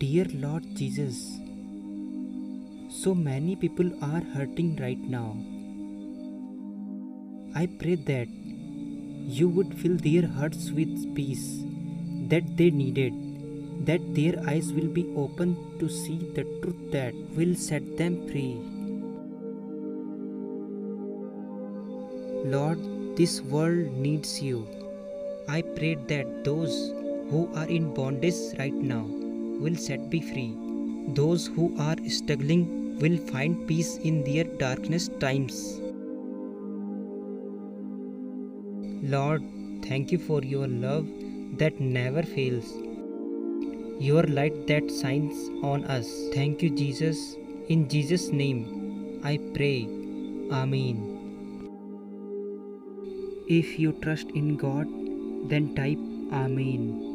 Dear Lord Jesus, so many people are hurting right now. I pray that you would fill their hearts with peace that they needed, that their eyes will be open to see the truth that will set them free. Lord, this world needs you. I pray that those who are in bondage right now will set be free. Those who are struggling will find peace in their darkness times. Lord, thank you for your love that never fails. Your light that shines on us. Thank you, Jesus. In Jesus' name, I pray. Amen. If you trust in God, then type Amen.